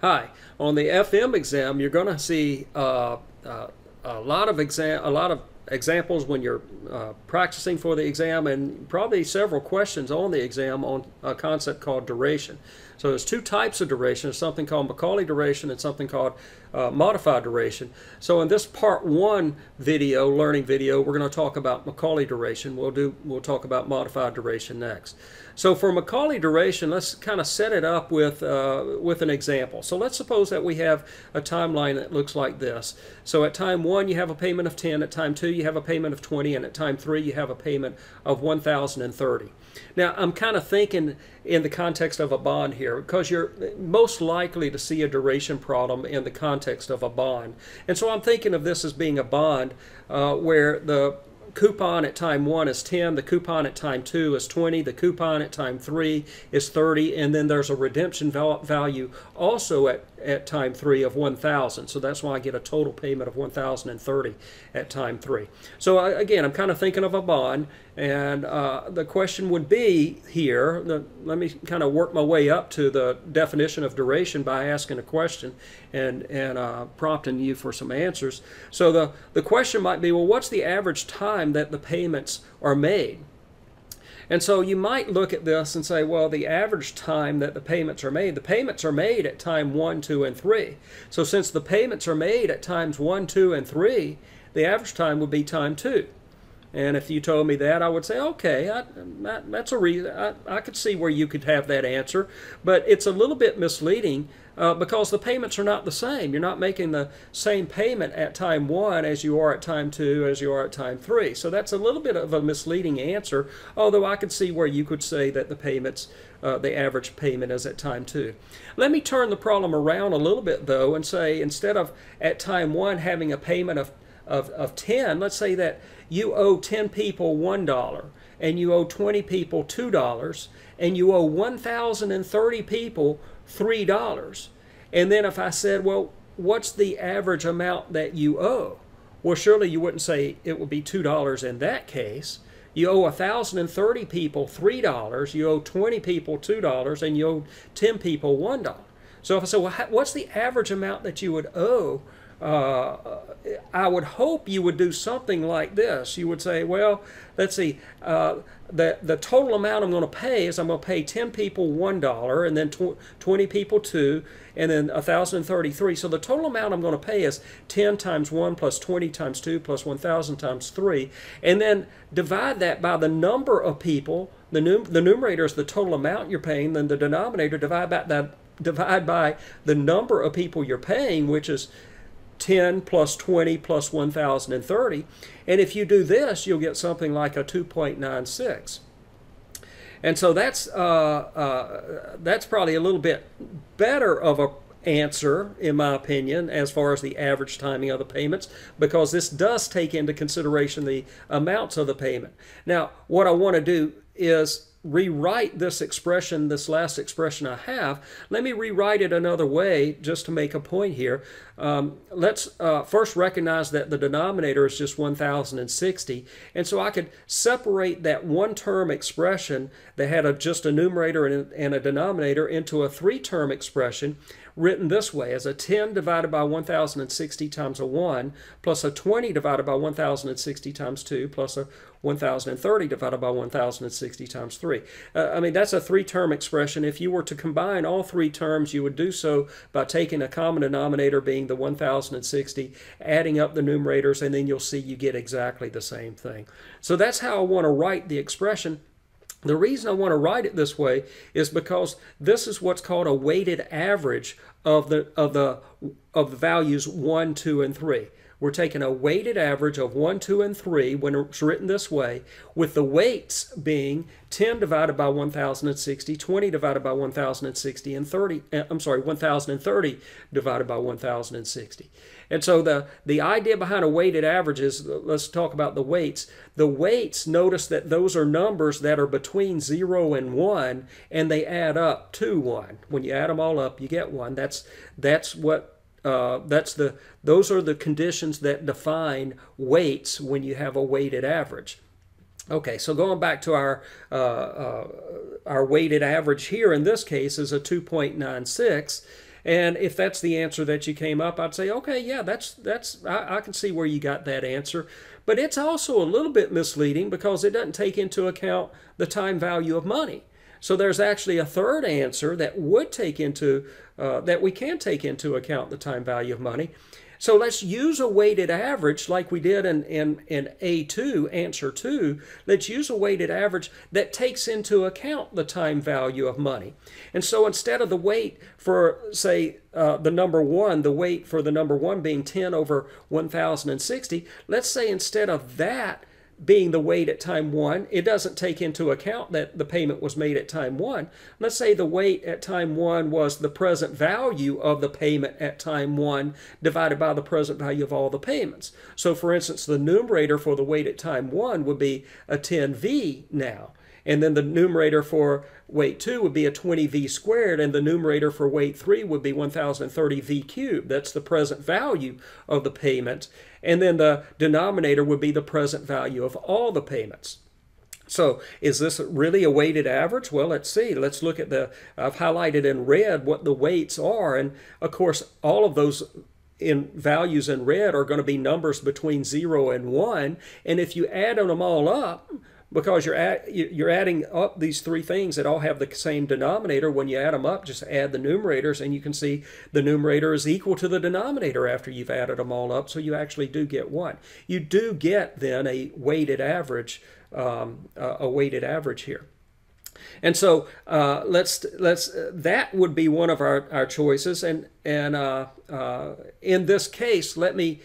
Hi. On the FM exam, you're going to see uh, uh, a lot of exam, a lot of examples when you're uh, practicing for the exam, and probably several questions on the exam on a concept called duration. So there's two types of duration. There's something called Macaulay duration and something called uh, modified duration. So in this part one video, learning video, we're going to talk about Macaulay duration. We'll do we'll talk about modified duration next. So for Macaulay duration, let's kind of set it up with uh, with an example. So let's suppose that we have a timeline that looks like this. So at time one, you have a payment of 10. At time two, you have a payment of 20, and at time three, you have a payment of 1,030. Now I'm kind of thinking in the context of a bond here because you're most likely to see a duration problem in the context of a bond. And so I'm thinking of this as being a bond uh, where the coupon at time 1 is 10, the coupon at time 2 is 20, the coupon at time 3 is 30, and then there's a redemption value also at at time three of 1,000. So that's why I get a total payment of 1,030 at time three. So I, again, I'm kind of thinking of a bond, and uh, the question would be here. The, let me kind of work my way up to the definition of duration by asking a question and and uh, prompting you for some answers. So the the question might be, well, what's the average time that the payments are made? And so you might look at this and say, well, the average time that the payments are made, the payments are made at time 1, 2, and 3. So since the payments are made at times 1, 2, and 3, the average time would be time 2. And if you told me that, I would say, okay, I, that, that's a reason. I, I could see where you could have that answer. But it's a little bit misleading uh, because the payments are not the same. You're not making the same payment at time one as you are at time two, as you are at time three. So that's a little bit of a misleading answer, although I could see where you could say that the payments, uh, the average payment is at time two. Let me turn the problem around a little bit though and say instead of at time one having a payment of, of, of 10, let's say that you owe 10 people $1 and you owe 20 people $2 and you owe 1,030 people $3. And then if I said, well, what's the average amount that you owe? Well, surely you wouldn't say it would be $2 in that case. You owe 1,030 people $3, you owe 20 people $2, and you owe 10 people $1. So if I say, well, what's the average amount that you would owe uh, I would hope you would do something like this. You would say, well, let's see, uh, the, the total amount I'm going to pay is I'm going to pay 10 people $1 and then tw 20 people 2 and then 1,033. So the total amount I'm going to pay is 10 times 1 plus 20 times 2 plus 1,000 times 3. And then divide that by the number of people. The, num the numerator is the total amount you're paying. Then the denominator divide by that divide by the number of people you're paying, which is 10 plus 20 plus 1,030. And if you do this, you'll get something like a 2.96. And so that's, uh, uh, that's probably a little bit better of a answer, in my opinion, as far as the average timing of the payments, because this does take into consideration the amounts of the payment. Now, what I want to do is rewrite this expression, this last expression I have, let me rewrite it another way just to make a point here. Um, let's uh, first recognize that the denominator is just 1060, and so I could separate that one-term expression that had a, just a numerator and, and a denominator into a three-term expression written this way as a 10 divided by 1060 times a 1 plus a 20 divided by 1060 times 2 plus a 1030 divided by 1060 times 3. Uh, I mean, that's a three-term expression. If you were to combine all three terms, you would do so by taking a common denominator being the 1060, adding up the numerators, and then you'll see you get exactly the same thing. So that's how I want to write the expression. The reason I want to write it this way is because this is what's called a weighted average of the of the of the values 1, 2, and 3 we're taking a weighted average of 1, 2, and 3 when it's written this way, with the weights being 10 divided by 1060, 20 divided by 1060, and 30, uh, I'm sorry, 1030 divided by 1060. And so the, the idea behind a weighted average is, let's talk about the weights. The weights, notice that those are numbers that are between 0 and 1, and they add up to 1. When you add them all up, you get 1. That's, that's what uh, that's the those are the conditions that define weights when you have a weighted average. Okay, so going back to our uh, uh, our weighted average here in this case is a 2.96, And if that's the answer that you came up, I'd say, okay, yeah, that's that's I, I can see where you got that answer. But it's also a little bit misleading because it doesn't take into account the time value of money. So there's actually a third answer that would take into uh, that we can take into account the time value of money. So let's use a weighted average like we did in, in, in A2, answer 2. Let's use a weighted average that takes into account the time value of money. And so instead of the weight for, say, uh, the number 1, the weight for the number 1 being 10 over 1060, let's say instead of that, being the weight at time one, it doesn't take into account that the payment was made at time one. Let's say the weight at time one was the present value of the payment at time one divided by the present value of all the payments. So for instance, the numerator for the weight at time one would be a 10V now. And then the numerator for weight 2 would be a 20v squared, and the numerator for weight 3 would be 1030v cubed. That's the present value of the payment and then the denominator would be the present value of all the payments. So is this really a weighted average? Well, let's see. Let's look at the, I've highlighted in red what the weights are. And of course, all of those in values in red are going to be numbers between 0 and 1. And if you add them all up, because you're at, you're adding up these three things that all have the same denominator. When you add them up, just add the numerators, and you can see the numerator is equal to the denominator after you've added them all up. So you actually do get one. You do get then a weighted average, um, uh, a weighted average here. And so uh, let's let's uh, that would be one of our, our choices. And and uh, uh in this case, let me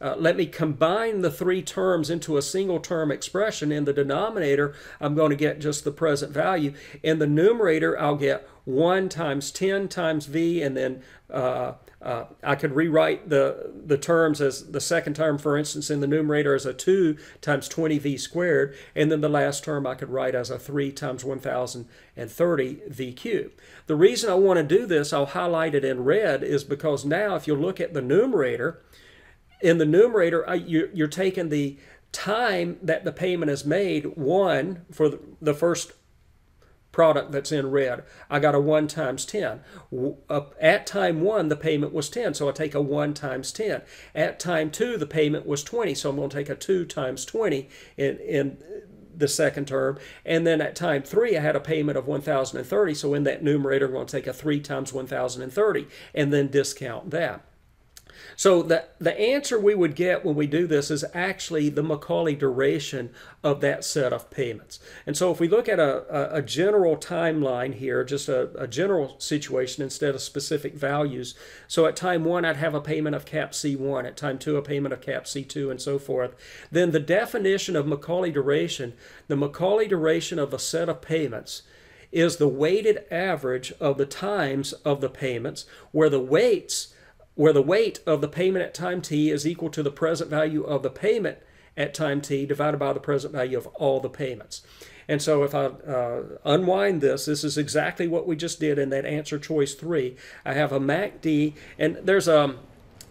uh, let me combine the three terms into a single term expression. In the denominator, I'm going to get just the present value. In the numerator, I'll get 1 times 10 times v, and then uh, uh, I could rewrite the, the terms as the second term, for instance, in the numerator as a 2 times 20v squared, and then the last term I could write as a 3 times 1030 v cubed. The reason I want to do this, I'll highlight it in red, is because now if you look at the numerator, in the numerator, you're taking the time that the payment is made, one for the first product that's in red. I got a 1 times 10. At time 1, the payment was 10, so I take a 1 times 10. At time 2, the payment was 20, so I'm going to take a 2 times 20 in, in the second term. And then at time 3, I had a payment of 1,030, so in that numerator, I'm going to take a 3 times 1,030 and then discount that. So the, the answer we would get when we do this is actually the Macaulay duration of that set of payments. And so if we look at a, a, a general timeline here, just a, a, general situation instead of specific values. So at time one, I'd have a payment of cap C1. At time two, a payment of cap C2 and so forth. Then the definition of Macaulay duration, the Macaulay duration of a set of payments is the weighted average of the times of the payments where the weights where the weight of the payment at time t is equal to the present value of the payment at time t divided by the present value of all the payments. And so if I uh, unwind this, this is exactly what we just did in that answer choice 3. I have a MACD, and there's a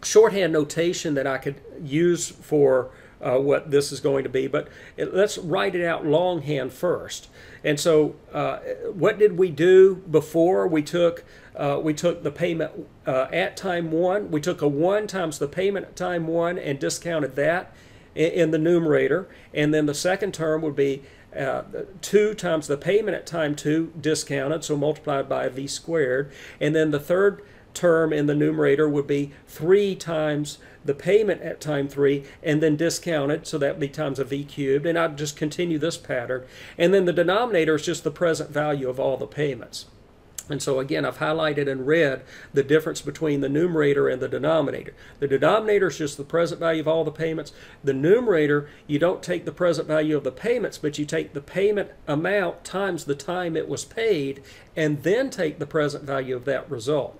shorthand notation that I could use for uh, what this is going to be, but it, let's write it out longhand first. And so uh, what did we do before we took uh, we took the payment uh, at time one. We took a one times the payment at time one and discounted that in, in the numerator. And then the second term would be uh, 2 times the payment at time 2 discounted, so multiplied by v squared. And then the third term in the numerator would be 3 times the payment at time 3 and then discounted, so that would be times a v cubed. And I'd just continue this pattern. And then the denominator is just the present value of all the payments. And so again, I've highlighted in red the difference between the numerator and the denominator. The denominator is just the present value of all the payments. The numerator, you don't take the present value of the payments, but you take the payment amount times the time it was paid, and then take the present value of that result.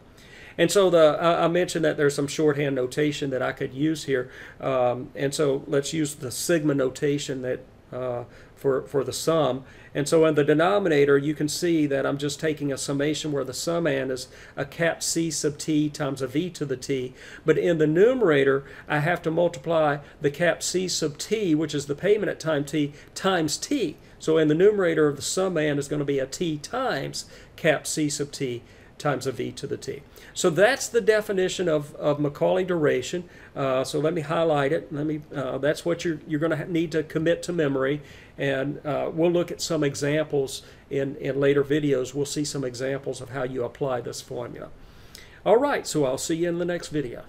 And so the I mentioned that there's some shorthand notation that I could use here. Um, and so let's use the sigma notation that uh, for, for the sum. And so in the denominator, you can see that I'm just taking a summation where the summand is a cap c sub t times a v to the t. But in the numerator, I have to multiply the cap c sub t, which is the payment at time t, times t. So in the numerator of the summand is going to be a t times cap c sub t times of v to the t. So that's the definition of, of Macaulay duration. Uh, so let me highlight it. Let me. Uh, that's what you're you're going to need to commit to memory, and uh, we'll look at some examples in in later videos. We'll see some examples of how you apply this formula. All right. So I'll see you in the next video.